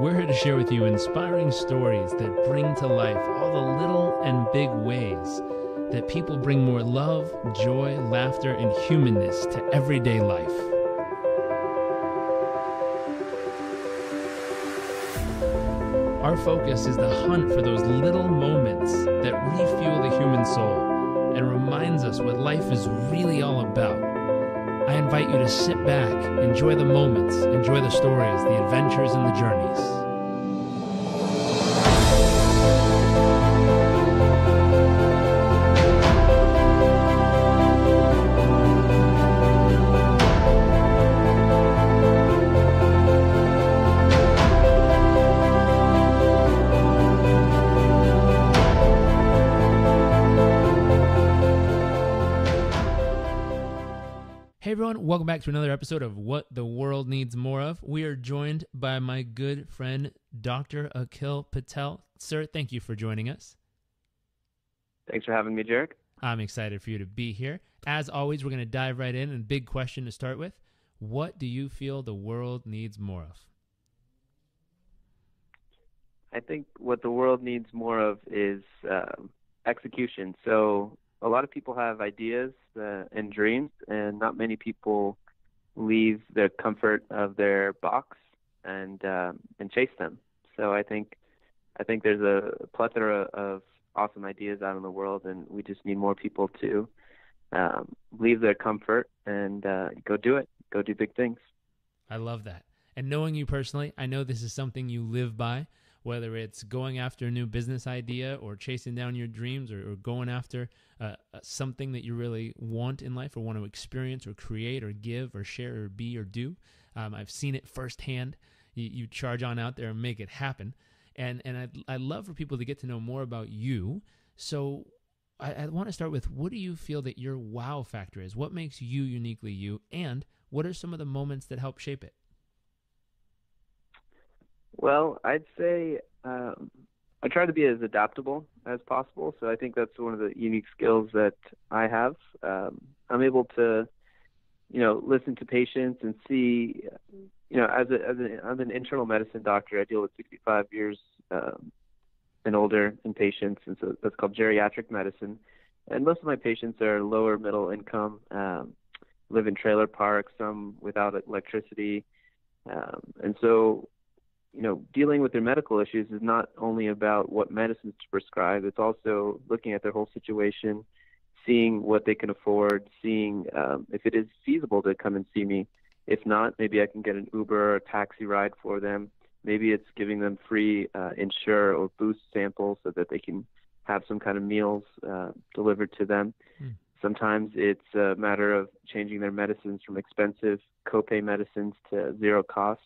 We're here to share with you inspiring stories that bring to life all the little and big ways that people bring more love, joy, laughter, and humanness to everyday life. Our focus is the hunt for those little moments that refuel the human soul and reminds us what life is really all about. I invite you to sit back, enjoy the moments, enjoy the stories, the adventures, and the journeys. Everyone, welcome back to another episode of What the World Needs More of. We are joined by my good friend, Dr. Akhil Patel. Sir, thank you for joining us. Thanks for having me, Jairek. I'm excited for you to be here. As always, we're going to dive right in. And big question to start with What do you feel the world needs more of? I think what the world needs more of is uh, execution. So, a lot of people have ideas uh, and dreams, and not many people leave the comfort of their box and um, and chase them. So I think I think there's a plethora of awesome ideas out in the world, and we just need more people to um, leave their comfort and uh, go do it, go do big things. I love that. And knowing you personally, I know this is something you live by whether it's going after a new business idea or chasing down your dreams or, or going after uh, uh, something that you really want in life or want to experience or create or give or share or be or do. Um, I've seen it firsthand. You, you, charge on out there and make it happen. And, and I'd, I'd love for people to get to know more about you. So I, I want to start with what do you feel that your wow factor is? What makes you uniquely you? And what are some of the moments that help shape it? Well, I'd say um, I try to be as adaptable as possible. So I think that's one of the unique skills that I have. Um, I'm able to, you know, listen to patients and see, you know, as a, as a I'm an internal medicine doctor. I deal with 65 years um, and older in patients, and so that's called geriatric medicine. And most of my patients are lower middle income, um, live in trailer parks, some without electricity, um, and so you know, dealing with their medical issues is not only about what medicines to prescribe, it's also looking at their whole situation, seeing what they can afford, seeing um, if it is feasible to come and see me. If not, maybe I can get an Uber or a taxi ride for them. Maybe it's giving them free uh, Ensure or Boost samples so that they can have some kind of meals uh, delivered to them. Mm. Sometimes it's a matter of changing their medicines from expensive copay medicines to zero cost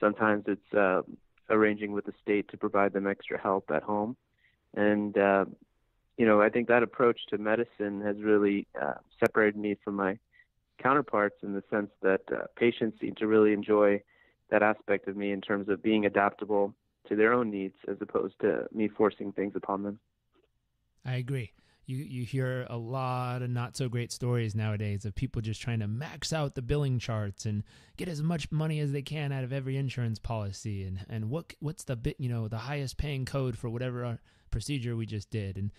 Sometimes it's uh, arranging with the state to provide them extra help at home. And, uh, you know, I think that approach to medicine has really uh, separated me from my counterparts in the sense that uh, patients seem to really enjoy that aspect of me in terms of being adaptable to their own needs as opposed to me forcing things upon them. I agree you you hear a lot of not so great stories nowadays of people just trying to max out the billing charts and get as much money as they can out of every insurance policy. And and what what's the bit you know the highest paying code for whatever uh, procedure we just did. And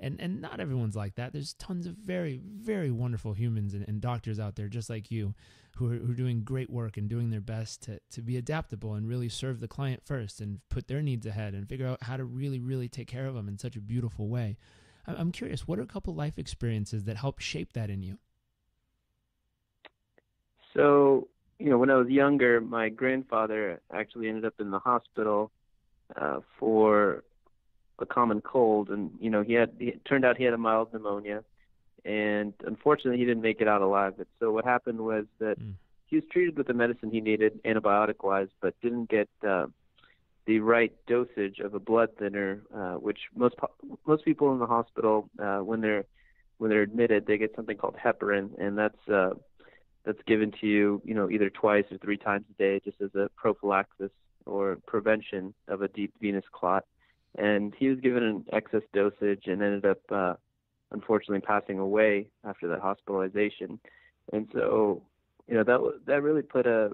and and not everyone's like that. There's tons of very very wonderful humans and, and doctors out there just like you who are, who are doing great work and doing their best to, to be adaptable and really serve the client first and put their needs ahead and figure out how to really really take care of them in such a beautiful way I'm curious, what are a couple life experiences that helped shape that in you? So, you know, when I was younger, my grandfather actually ended up in the hospital uh, for a common cold, and you know, he had it turned out he had a mild pneumonia, and unfortunately, he didn't make it out alive. But so what happened was that mm. he was treated with the medicine he needed, antibiotic-wise, but didn't get uh, the right dosage of a blood thinner, uh, which most most people in the hospital uh, when they're when they're admitted, they get something called heparin, and that's uh, that's given to you, you know, either twice or three times a day, just as a prophylaxis or prevention of a deep venous clot. And he was given an excess dosage and ended up, uh, unfortunately, passing away after that hospitalization. And so, you know, that that really put a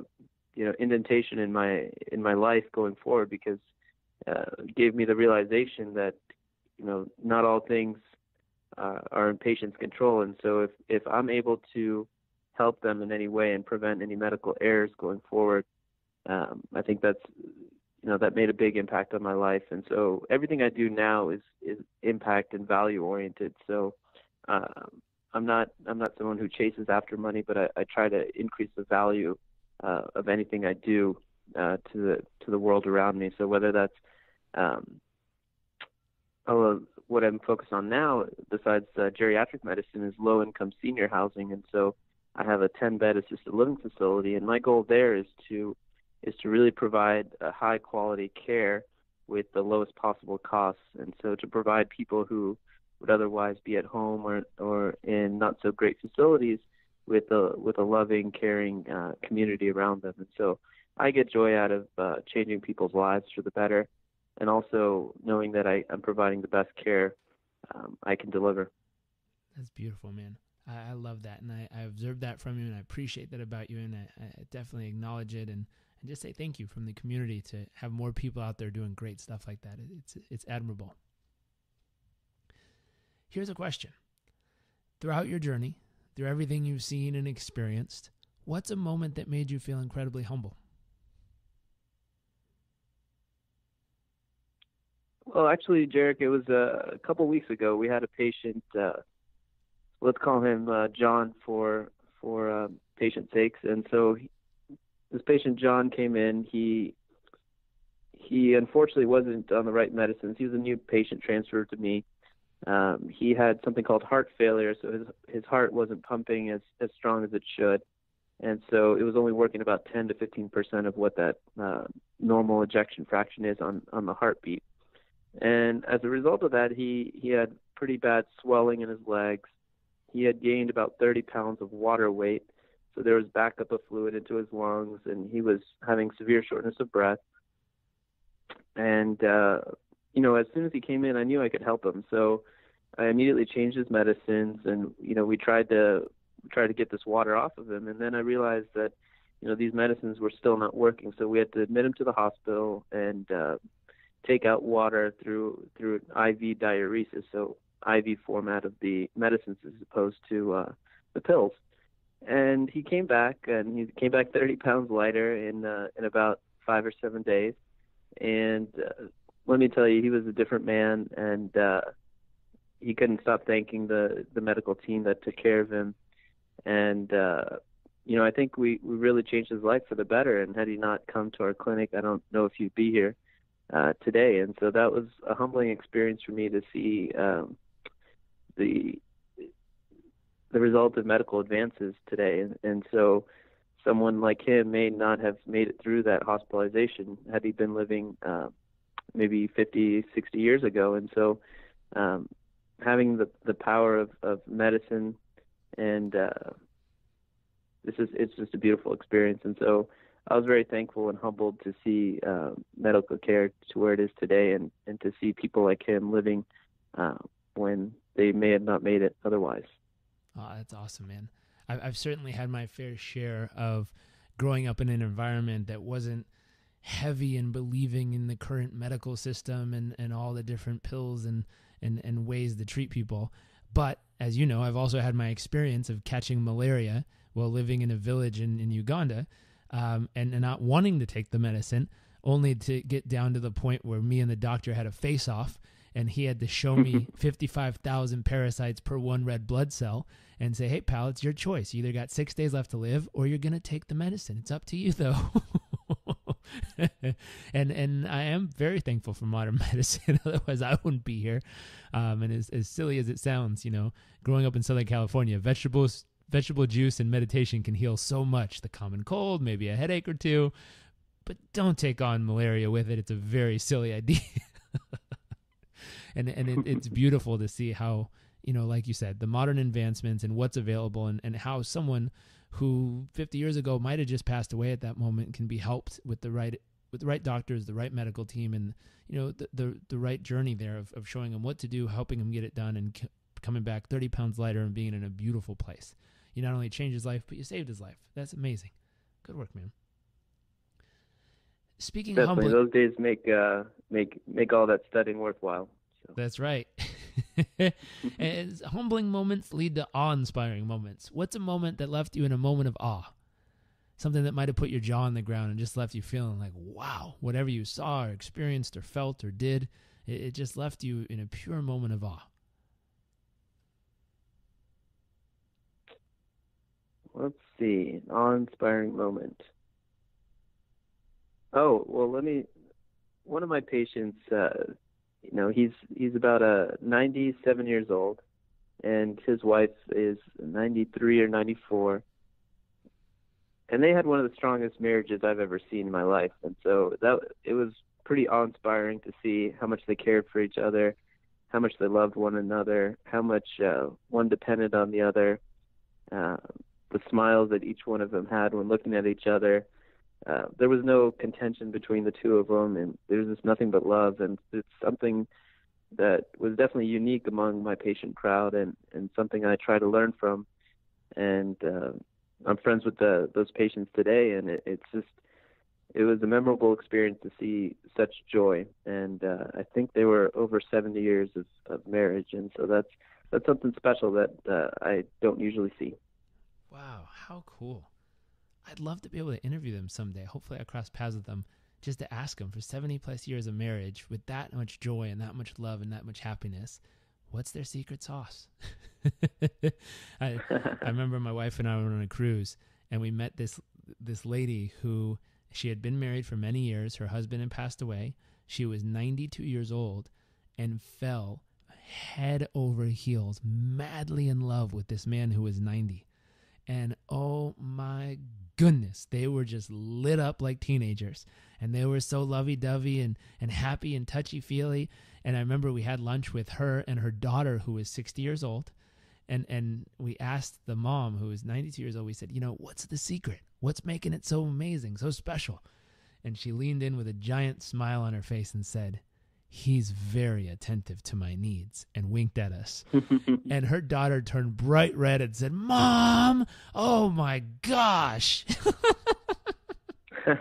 you know indentation in my in my life going forward because uh, gave me the realization that you know not all things uh, are in patient's control, and so if if I'm able to help them in any way and prevent any medical errors going forward, um, I think that's you know that made a big impact on my life, and so everything I do now is is impact and value oriented. So. Um, I'm not I'm not someone who chases after money, but I, I try to increase the value uh, of anything I do uh, to the to the world around me. So whether that's um, oh, what I'm focused on now, besides uh, geriatric medicine, is low income senior housing, and so I have a 10 bed assisted living facility, and my goal there is to is to really provide a high quality care with the lowest possible costs, and so to provide people who would otherwise be at home or or in not so great facilities with a with a loving, caring uh, community around them. And so I get joy out of uh, changing people's lives for the better, and also knowing that I, am providing the best care um, I can deliver. That's beautiful, man. I, I love that, and I, I observed that from you, and I appreciate that about you, and I, I definitely acknowledge it, and and just say thank you from the community to have more people out there doing great stuff like that. It's it's admirable. Here's a question. Throughout your journey, through everything you've seen and experienced, what's a moment that made you feel incredibly humble? Well, actually, Jairek, it was uh, a couple weeks ago. We had a patient. Uh, let's call him uh, John for for um, patient sakes. And so, he, this patient John came in. He he unfortunately wasn't on the right medicines. He was a new patient transferred to me, um, he had something called heart failure, so his his heart wasn't pumping as as strong as it should, and so it was only working about 10 to 15 percent of what that uh, normal ejection fraction is on on the heartbeat. And as a result of that, he he had pretty bad swelling in his legs. He had gained about 30 pounds of water weight, so there was backup of fluid into his lungs, and he was having severe shortness of breath. And uh, you know, as soon as he came in, I knew I could help him. So I immediately changed his medicines, and you know, we tried to try to get this water off of him. And then I realized that you know these medicines were still not working, so we had to admit him to the hospital and uh, take out water through through IV diuresis, so IV format of the medicines as opposed to uh, the pills. And he came back, and he came back 30 pounds lighter in uh, in about five or seven days. And uh, let me tell you, he was a different man, and uh, he couldn't stop thanking the the medical team that took care of him. And uh, you know, I think we we really changed his life for the better. And had he not come to our clinic, I don't know if he'd be here uh, today. And so that was a humbling experience for me to see um, the the result of medical advances today. And, and so someone like him may not have made it through that hospitalization had he been living uh, maybe 50, 60 years ago. And so um, having the, the power of, of medicine and uh, this is it's just a beautiful experience. And so I was very thankful and humbled to see uh, medical care to where it is today and, and to see people like him living uh, when they may have not made it otherwise. Oh, that's awesome, man. I've certainly had my fair share of growing up in an environment that wasn't heavy in believing in the current medical system and, and all the different pills and, and, and ways to treat people. But as you know, I've also had my experience of catching malaria while living in a village in, in Uganda um, and, and not wanting to take the medicine, only to get down to the point where me and the doctor had a face off and he had to show me 55,000 parasites per one red blood cell and say, hey, pal, it's your choice. You either got six days left to live or you're going to take the medicine. It's up to you, though. and and I am very thankful for modern medicine. Otherwise, I wouldn't be here. Um, and as, as silly as it sounds, you know, growing up in Southern California, vegetables, vegetable juice, and meditation can heal so much. The common cold, maybe a headache or two, but don't take on malaria with it. It's a very silly idea. and and it, it's beautiful to see how you know, like you said, the modern advancements and what's available, and and how someone who 50 years ago might have just passed away at that moment can be helped with the right with the right doctors, the right medical team, and you know the the, the right journey there of, of showing them what to do, helping them get it done, and c- coming back 30 pounds lighter and being in a beautiful place. You not only changed his life, but you saved his life. That's amazing. Good work, man. speaking Definitely, humbling, those days make uh, make make all that studying worthwhile. So. that's right. humbling moments lead to awe-inspiring moments. What's a moment that left you in a moment of awe? Something that might have put your jaw on the ground and just left you feeling like, wow, whatever you saw or experienced or felt or did, it, it just left you in a pure moment of awe. Let's see, an awe-inspiring moment. Oh well, let me. One of my patients, uh, you know, he's he's about a uh, 97 years old, and his wife is 93 or 94, and they had one of the strongest marriages I've ever seen in my life, and so that it was pretty awe-inspiring to see how much they cared for each other, how much they loved one another, how much uh, one depended on the other. Uh, the smiles that each one of them had when looking at each other. Uh, there was no contention between the two of them, and there was just nothing but love. And it's something that was definitely unique among my patient crowd, and and something I try to learn from. And uh, I'm friends with the, those patients today, and it, it's just it was a memorable experience to see such joy. And uh, I think they were over 70 years of, of marriage, and so that's that's something special that uh, I don't usually see. Wow, how cool. I'd love to be able to interview them someday. Hopefully, I cross paths with them just to ask them for 70 plus years of marriage with that much joy and that much love and that much happiness. What's their secret sauce? I, I remember my wife and I were on a cruise and we met this this lady who she had been married for many years. Her husband had passed away. She was 92 years old and fell head over heels, madly in love with this man who was 90 and oh my goodness, they were just lit up like teenagers. And they were so lovey dovey and, and happy and touchy feely. And I remember we had lunch with her and her daughter, who was 60 years old. And, and we asked the mom, who was 92 years old, we said, You know, what's the secret? What's making it so amazing, so special? And she leaned in with a giant smile on her face and said, he's very attentive to my needs and winked at us. and her daughter turned bright red and said, Mom, oh my gosh.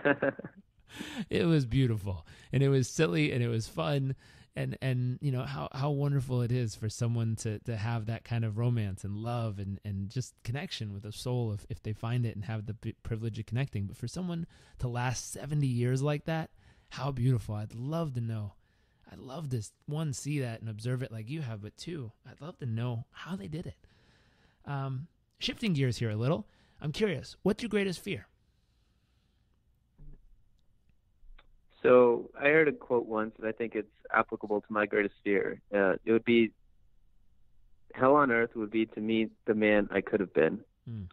it was beautiful and it was silly and it was fun. And, and you know how, how wonderful it is for someone to, to have that kind of romance and love and, and just connection with a soul if, if they find it and have the privilege of connecting. But for someone to last 70 years like that, how beautiful. I'd love to know I'd love to one see that and observe it like you have, but two, I'd love to know how they did it. Um, shifting gears here a little, I'm curious. What's your greatest fear? So I heard a quote once, and I think it's applicable to my greatest fear. Uh, it would be, "Hell on earth would be to meet the man I could have been." Mm.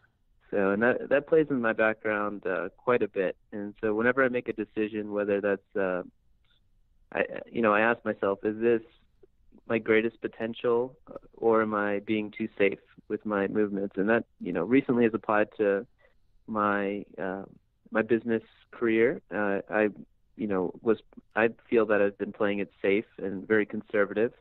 So, and that that plays in my background uh, quite a bit. And so, whenever I make a decision, whether that's uh, I, you know, I ask myself, is this my greatest potential, or am I being too safe with my movements? And that, you know, recently has applied to my uh, my business career. Uh, I, you know, was I feel that I've been playing it safe and very conservative,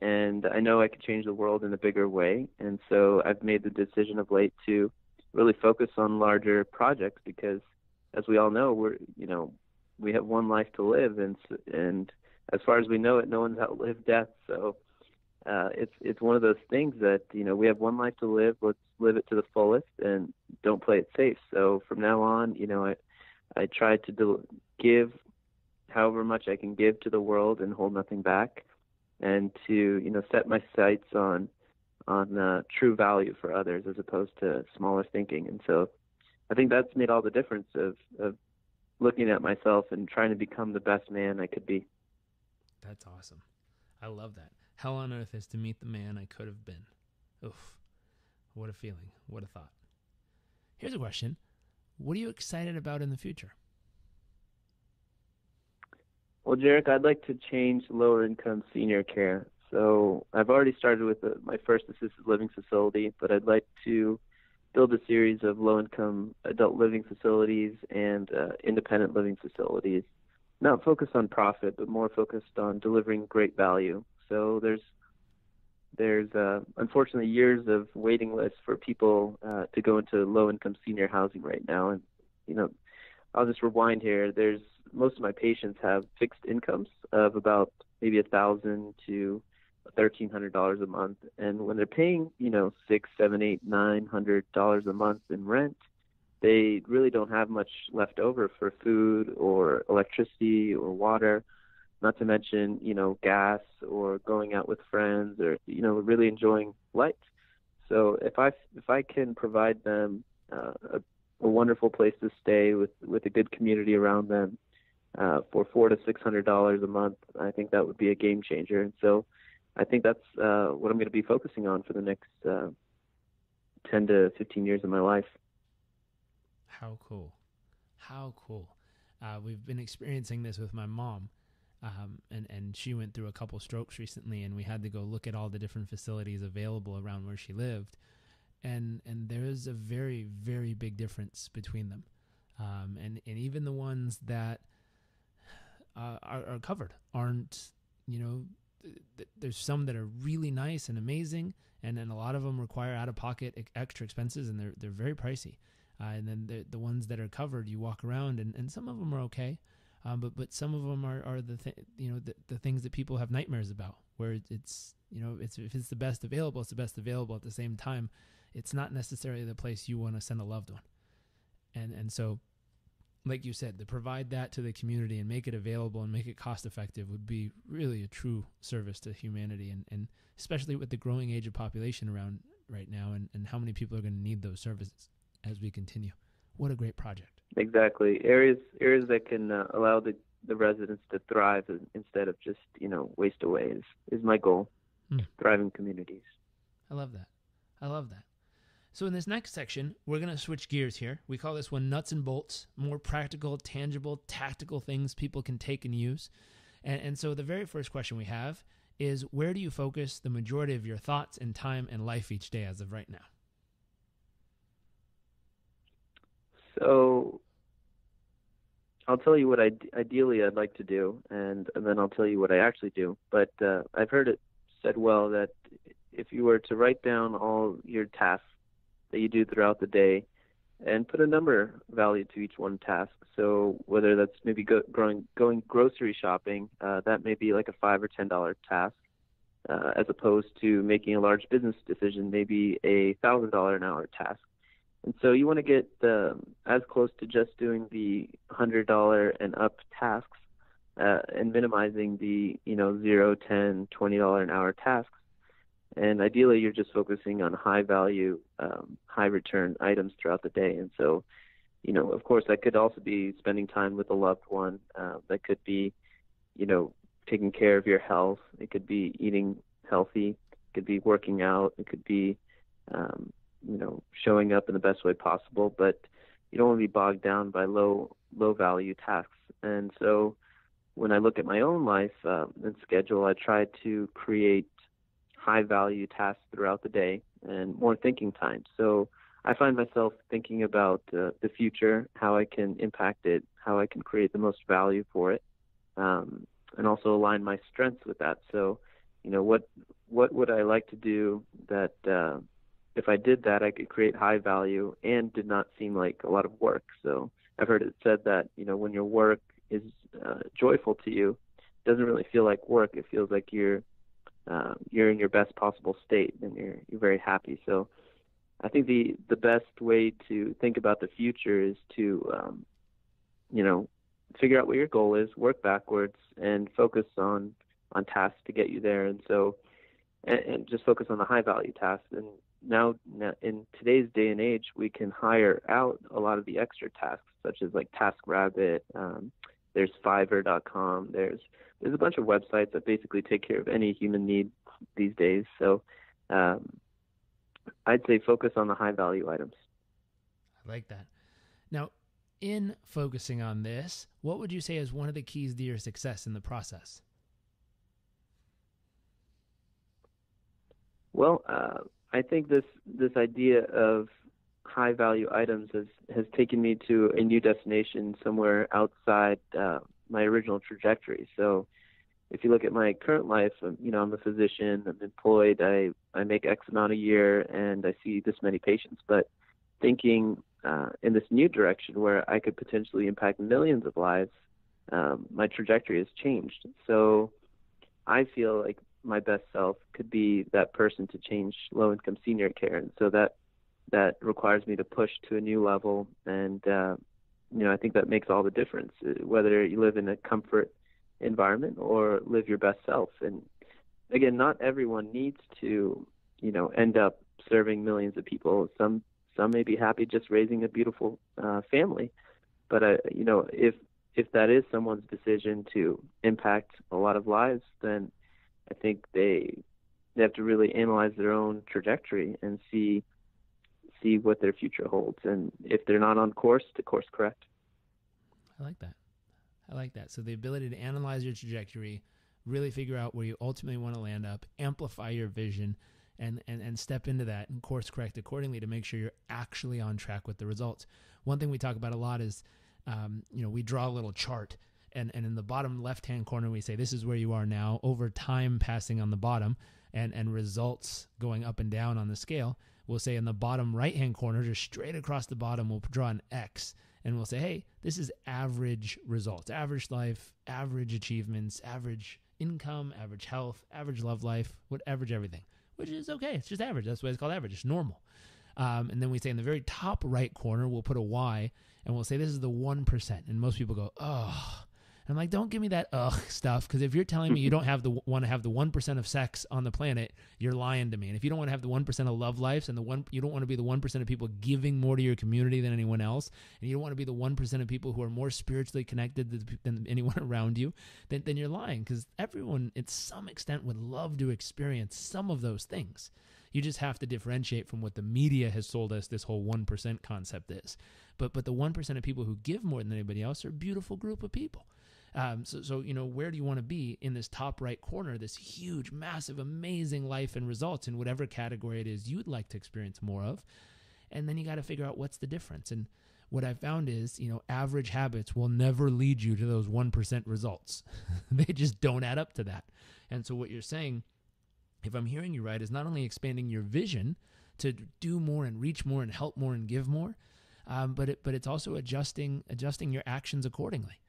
and I know I could change the world in a bigger way. And so I've made the decision of late to really focus on larger projects because, as we all know, we're you know we have one life to live, and and as far as we know it, no one's outlived death. So uh, it's it's one of those things that you know we have one life to live. Let's live it to the fullest, and don't play it safe. So from now on, you know, I I try to do, give however much I can give to the world and hold nothing back, and to you know set my sights on on uh, true value for others as opposed to smaller thinking. And so I think that's made all the difference of of looking at myself and trying to become the best man I could be. That's awesome. I love that. Hell on earth is to meet the man I could have been. Oof. What a feeling. What a thought. Here's a question What are you excited about in the future? Well, Jairek, I'd like to change lower income senior care. So I've already started with the, my first assisted living facility, but I'd like to build a series of low-income adult living facilities and uh, independent living facilities, not focused on profit, but more focused on delivering great value. So there's there's uh, unfortunately years of waiting lists for people uh, to go into low-income senior housing right now, and you know I'll just rewind here. There's most of my patients have fixed incomes of about maybe a thousand to thirteen hundred dollars a month, and when they're paying, you know, six, seven, eight, nine hundred dollars a month in rent, they really don't have much left over for food or electricity or water. Not to mention, you know, gas or going out with friends or you know, really enjoying life. So if I if I can provide them uh, a, a wonderful place to stay with with a good community around them uh, for four to six hundred dollars a month, I think that would be a game changer. And so I think that's uh, what I'm going to be focusing on for the next uh, 10 to 15 years of my life. How cool. How cool. Uh, we've been experiencing this with my mom. Um, and, and she went through a couple strokes recently, and we had to go look at all the different facilities available around where she lived. And, and there is a very, very big difference between them. Um, and, and even the ones that uh, are, are covered aren't, you know, there's some that are really nice and amazing, and then a lot of them require out of pocket extra expenses, and they're they're very pricey. Uh, and then the the ones that are covered, you walk around, and, and some of them are okay, um, but but some of them are, are the th- you know the, the things that people have nightmares about, where it's you know it's if it's the best available, it's the best available. At the same time, it's not necessarily the place you want to send a loved one, and and so like you said, to provide that to the community and make it available and make it cost effective would be really a true service to humanity and, and especially with the growing age of population around right now and, and how many people are going to need those services as we continue. What a great project. Exactly. Areas areas that can uh, allow the, the residents to thrive instead of just, you know, waste away is, is my goal. Mm. Thriving communities. I love that. I love that. So in this next section, we're going to switch gears here. We call this one nuts and bolts, more practical, tangible, tactical things people can take and use. And, and so the very first question we have is where do you focus the majority of your thoughts and time and life each day as of right now? So I'll tell you what I ideally I'd like to do, and, and then I'll tell you what I actually do. But uh, I've heard it said well that if you were to write down all your tasks that you do throughout the day and put a number value to each one task. So whether that's maybe go, growing, going grocery shopping, uh, that may be like a five or ten dollar task, uh, as opposed to making a large business decision, maybe a thousand dollar an hour task. And so you want to get um, as close to just doing the hundred dollar and up tasks, uh, and minimizing the you know zero, ten, twenty dollar an hour tasks and ideally you're just focusing on high value um, high return items throughout the day. And so you know of course that could also be spending time with a loved one uh, that could be you know taking care of your health. It could be eating healthy. It could be working out. It could be um, you know showing up in the best way possible. But you don't want to be bogged down by low low value tasks. And so when i look at my own life um, and schedule i try to create high value tasks throughout the day and more thinking time. So I find myself thinking about uh, the future, how I can impact it, how I can create the most value for it, um, and also align my strengths with that. So, you know, what what would I like to do that uh, if I did that, I could create high value and did not seem like a lot of work. So I've heard it said that you know when your work is uh, joyful to you, it doesn't really feel like work. It feels like you're um, you're in your best possible state and you're you're very happy. So I think the the best way to think about the future is to um, you know figure out what your goal is, work backwards, and focus on on tasks to get you there. And so and, and just focus on the high value tasks. And now, now in today's day and age, we can hire out a lot of the extra tasks, such as like TaskRabbit. Um, there's Fiverr.com. There's there's a bunch of websites that basically take care of any human need these days. So um, I'd say focus on the high value items. I like that. Now, in focusing on this, what would you say is one of the keys to your success in the process? Well, uh, I think this this idea of high value items has has taken me to a new destination somewhere outside uh, my original trajectory. So if you look at my current life, um, you know, I'm a physician, I'm employed, I, I make X amount a year and I see this many patients, but thinking uh, in this new direction where I could potentially impact millions of lives, um, my trajectory has changed. So I feel like my best self could be that person to change low income senior care, and so that that requires me to push to a new level. And uh, you know, I think that makes all the difference, uh, whether you live in a comfort environment or live your best self. And again, not everyone needs to, you know, end up serving millions of people. Some some may be happy just raising a beautiful uh, family, but uh, you know, if if that is someone's decision to impact a lot of lives, then I think they they have to really analyze their own trajectory and see see what their future holds, and if they're not on course, to course correct. I like that. I like that. So the ability to analyze your trajectory, really figure out where you ultimately want to land up, amplify your vision, and, and, and step into that and course correct accordingly to make sure you're actually on track with the results. One thing we talk about a lot is, um, you know, we draw a little chart and, and in the bottom left hand corner, we say, this is where you are now over time passing on the bottom and, and results going up and down on the scale. We'll say in the bottom right hand corner, just straight across the bottom, we'll draw an X and we'll say, hey, this is average results, average life, average achievements, average income, average health, average love life, what average everything, which is okay. It's just average. That's why it's called average. It's normal. Um, and then we say in the very top right corner, we'll put a Y and we'll say this is the 1%. And most people go, oh, I'm like, don't give me that ugh stuff because if you're telling me you don't have the want to have the one percent of sex on the planet, you're lying to me. And if you don't want to have the one percent of love lives and the one you don't want to be the one percent of people giving more to your community than anyone else, and you don't want to be the one percent of people who are more spiritually connected than anyone around you, then then you're lying because everyone, at some extent, would love to experience some of those things. You just have to differentiate from what the media has sold us this whole 1% concept is. But but the 1% of people who give more than anybody else are a beautiful group of people. Um, so, so, you know, where do you want to be in this top right corner, this huge, massive, amazing life and results in whatever category it is you'd like to experience more of? And then you got to figure out what's the difference. And what I found is, you know, average habits will never lead you to those 1% results. they just don't add up to that. And so, what you're saying, if I'm hearing you right, is not only expanding your vision to do more and reach more and help more and give more, um, but it, but it's also adjusting adjusting your actions accordingly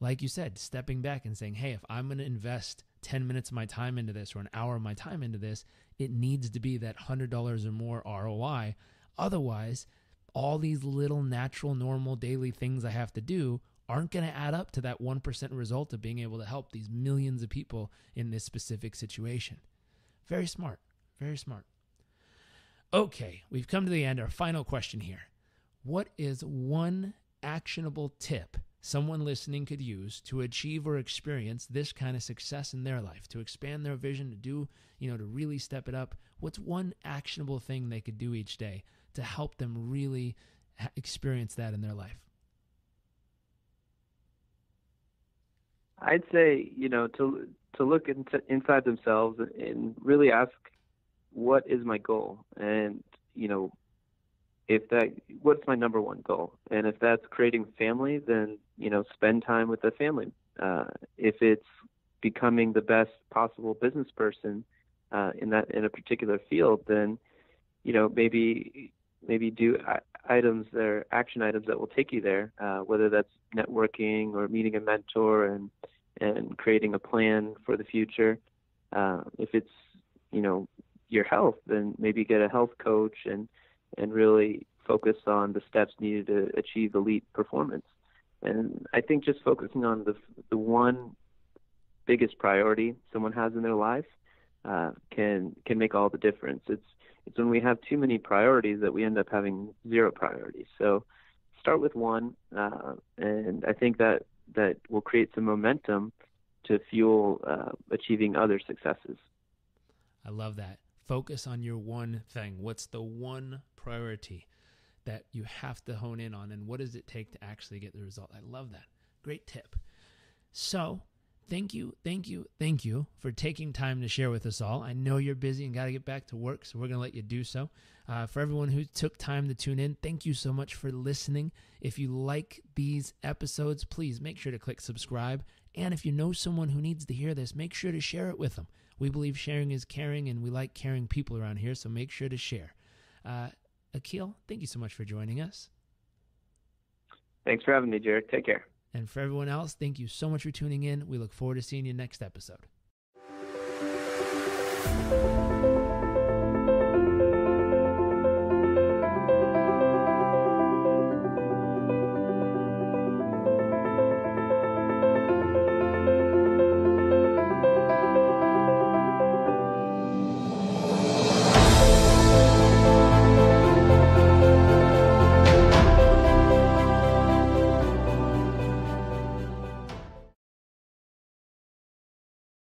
like you said, stepping back and saying, hey, if I'm going to invest 10 minutes of my time into this or an hour of my time into this, it needs to be that $100 or more ROI. Otherwise, all these little natural, normal daily things I have to do aren't going to add up to that 1% result of being able to help these millions of people in this specific situation. Very smart. Very smart. Okay, we've come to the end. Our final question here. What is one actionable tip someone listening could use to achieve or experience this kind of success in their life, to expand their vision, to do, you know, to really step it up? What's one actionable thing they could do each day to help them really experience that in their life? I'd say, you know, to to look inside themselves and really ask, what is my goal? And you know, if that what's my number one goal? And if that's creating family then you know spend time with the family. Uh, if it's becoming the best possible business person uh, in that in a particular field then you know maybe maybe do items there action items that will take you there uh, whether that's networking or meeting a mentor and and creating a plan for the future. Uh, if it's you know your health then maybe get a health coach and and really focus on the steps needed to achieve elite performance. And I think just focusing on the the one biggest priority someone has in their life uh, can can make all the difference. It's it's when we have too many priorities that we end up having zero priorities. So start with one, uh, and I think that that will create some momentum to fuel uh, achieving other successes. I love that. Focus on your one thing. What's the one priority that you have to hone in on? And what does it take to actually get the result? I love that. Great tip. So, thank you, thank you, thank you for taking time to share with us all. I know you're busy and got to get back to work, so we're going to let you do so. Uh, for everyone who took time to tune in, thank you so much for listening. If you like these episodes, please make sure to click subscribe. And if you know someone who needs to hear this, make sure to share it with them. We believe sharing is caring, and we like caring people around here, so make sure to share. Uh, Akhil, thank you so much for joining us. Thanks for having me, Jared. Take care. And for everyone else, thank you so much for tuning in. We look forward to seeing you next episode.